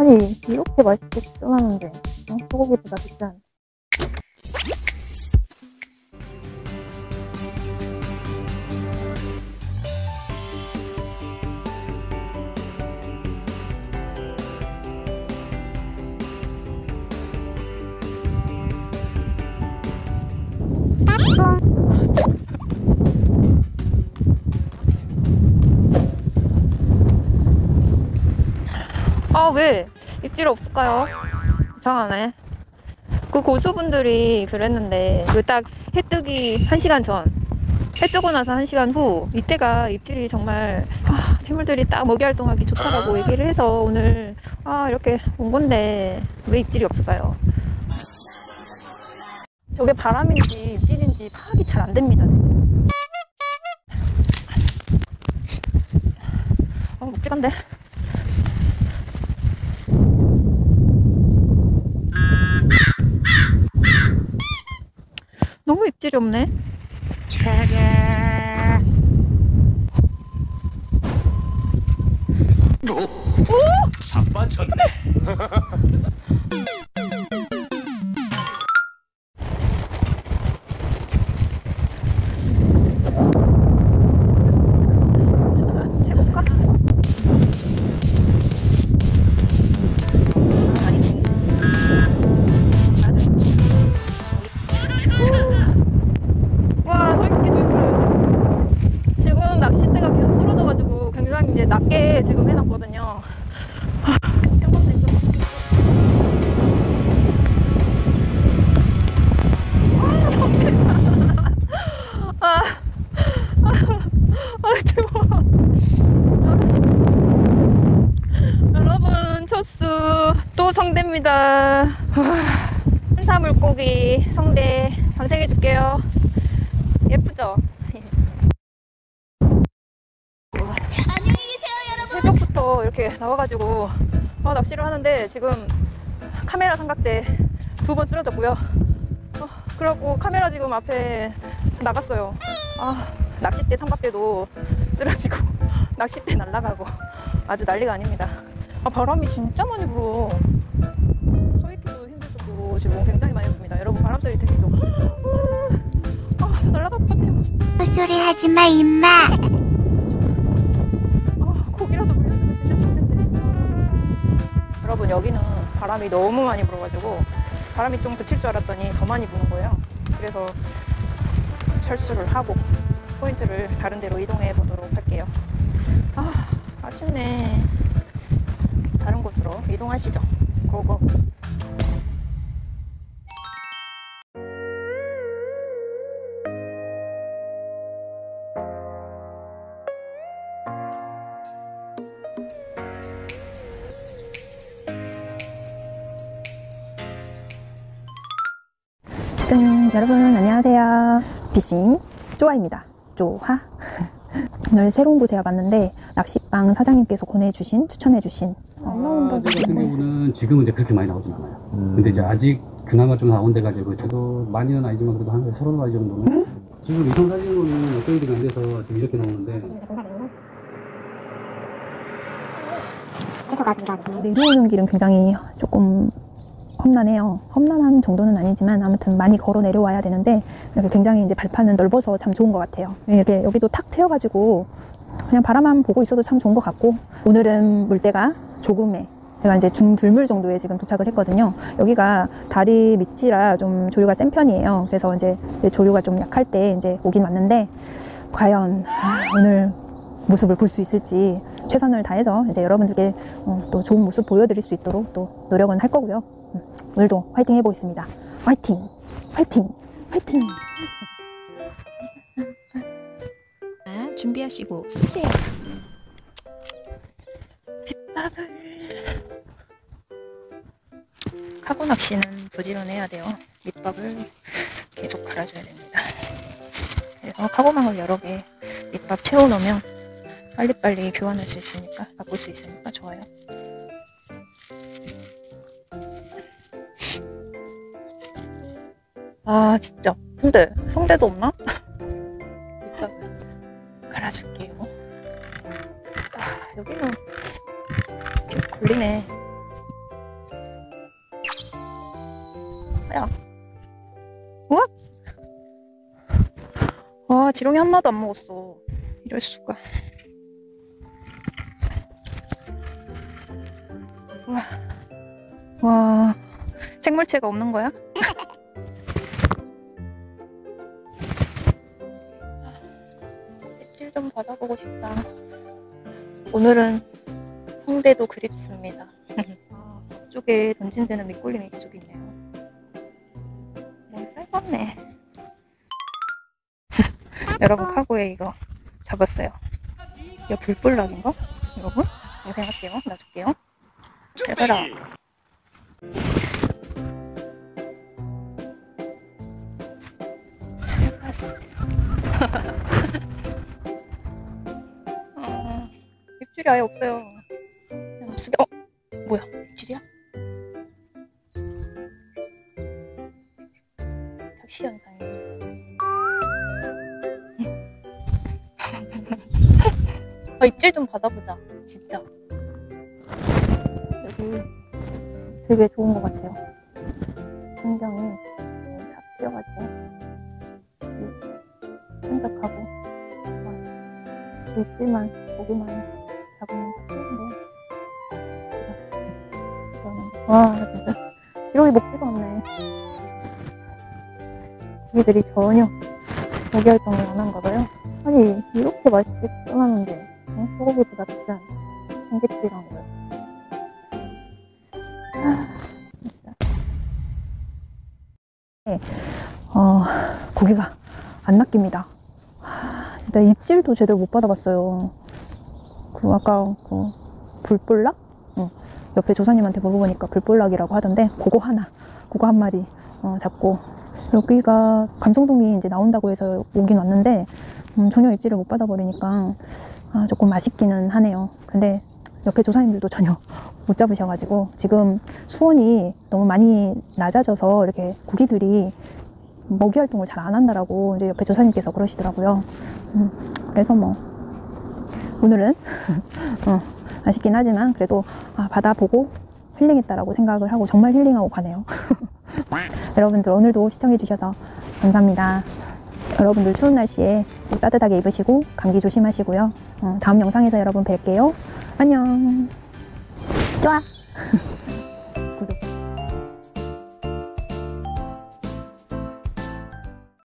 아니 이렇게 맛있게 쪄놨는데 어? 소고기보다 비싼 아 왜 입질 없을까요? 이상하네 그 고수분들이 그랬는데 그 딱 해 뜨기 1시간 전 해 뜨고 나서 1시간 후 이때가 입질이 정말 아, 해물들이 딱 먹이 활동하기 좋다라고 얘기를 해서 오늘 아 이렇게 온 건데 왜 입질이 없을까요? 저게 바람인지 입질인지 파악이 잘 안 됩니다 지금 어 묵직한데 너무 입질이 없네. 자빠졌네. 또 성대입니다 한사 물고기 성대 방생해 줄게요 예쁘죠? 새벽부터 이렇게 나와가지고 아, 낚시를 하는데 지금 카메라 삼각대 두 번 쓰러졌고요 어, 그러고 카메라 지금 앞에 나갔어요 아 낚싯대 삼각대도 쓰러지고 낚싯대 날라가고 아주 난리가 아닙니다. 아, 바람이 진짜 많이 불어. 지금 굉장히 많이 붑니다. 여러분 바람 소리 들리죠? 아, 저 날아갈 것 같아요. 헛소리 하지 마, 임마. 아, 고기라도 물려주면 진짜 좋을 텐데. 여러분 여기는 바람이 너무 많이 불어가지고 바람이 좀 그칠 줄 알았더니 더 많이 부는 거예요. 그래서 철수를 하고 포인트를 다른 데로 이동해 보도록 할게요. 아, 아쉽네. 다른 곳으로 이동하시죠. 고고. 여러분 안녕하세요. 피싱 쪼아입니다. 쪼하. 오늘 새로운 곳에 와봤는데 낚시방 사장님께서 보내주신 추천해주신 어, 아, 같은 경우는 지금은 이제 그렇게 많이 나오진 않아요. 근데 이제 아직 그나마 좀 나온 데가 지고 저도 많이는 아니지만 그래도 한 서른 마리 정도는 지금 이동 사진으로는 어떤 데가 안 돼서 지금 이렇게 나오는데 내려오는 길은 굉장히 조금 험난해요. 험난한 정도는 아니지만 아무튼 많이 걸어 내려와야 되는데 이렇게 굉장히 이제 발판은 넓어서 참 좋은 것 같아요. 이렇게 여기도 탁 트여가지고 그냥 바라만 보고 있어도 참 좋은 것 같고 오늘은 물때가 조금에 제가 이제 중둘물 정도에 지금 도착을 했거든요. 여기가 다리 밑이라 좀 조류가 센 편이에요. 그래서 이제, 이제 조류가 좀 약할 때 이제 오긴 왔는데 과연 아, 오늘 모습을 볼 수 있을지 최선을 다해서 이제 여러분들께 어, 또 좋은 모습 보여드릴 수 있도록 또 노력은 할 거고요. 음, 오늘도 화이팅 해보겠습니다. 화이팅! 화이팅! 화이팅! 자, 준비하시고 쏘세요. 빗밥을 카고 낚시는 부지런해야 돼요. 밑밥을 계속 갈아줘야 됩니다. 그래서 카고망을 여러 개 밑밥 채워놓으면 빨리빨리 교환할 수 있으니까 바꿀 수 있으니까 좋아요. 아 진짜. 근데 성대도 없나? 일단 갈아줄게요. 아, 여기는 계속 걸리네. 야. 우와 와 지렁이 하나도 안 먹었어. 이럴 수가. 우와. 와. 생물체가 없는 거야? 껍질 좀 받아보고 싶다. 오늘은 성대도 그립습니다. 아, 앞쪽에 던진 데는 밑골림이 계속 있네요. 너무 쌀겠네. 여러분 카고에 이거 잡았어요. 이거 불볼락인가? 여러분? 이거 생각할게요. 놔줄게요. 잘 가라. 잘 가라. 입질이 아예 없어요. 그냥 수비, 어? 뭐야? 입질이야? 낚시 현상이야. 아, 입질 좀 받아보자. 진짜. 여기 되게 좋은 것 같아요. 풍경이 다 뛰어가지고 생각하고 입질만 고기만 잡으면 좋은데 와 진짜. 이러기 먹지도 않네. 고기들이 전혀 고기 활동을 안 한가 봐요. 아니 이렇게 맛있게 떠나는데 어? 소고기보다 비싼 삼계탕이란 거예요. 아, 진짜. 네, 어, 고기가 안 낚입니다. 하, 진짜 입질도 제대로 못 받아봤어요 그 아까 그 불볼락? 응. 옆에 조사님한테 물어보니까 불볼락이라고 하던데 그거 하나 그거 한 마리 어, 잡고 여기가 감성돔이 이제 나온다고 해서 오긴 왔는데 음, 전혀 입질을 못 받아버리니까 아, 조금 아쉽기는 하네요 근데 옆에 조사님들도 전혀 못 잡으셔가지고 지금 수온이 너무 많이 낮아져서 이렇게 고기들이 먹이 활동을 잘 안 한다라고 이제 옆에 조사님께서 그러시더라고요 음, 그래서 뭐 오늘은 어, 아쉽긴 하지만 그래도 아, 바다 보고 힐링했다라고 생각을 하고 정말 힐링하고 가네요. 여러분들 오늘도 시청해 주셔서 감사합니다. 여러분들 추운 날씨에 꼭 따뜻하게 입으시고 감기 조심하시고요. 어, 다음 영상에서 여러분 뵐게요. 안녕. 좋아.